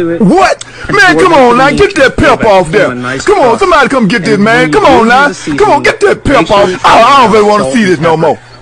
to it. What? Man, come on now, get that pep off there. Come on, somebody come get this, man. Come on now. Come on, get that pep off. I don't really want to see this no more.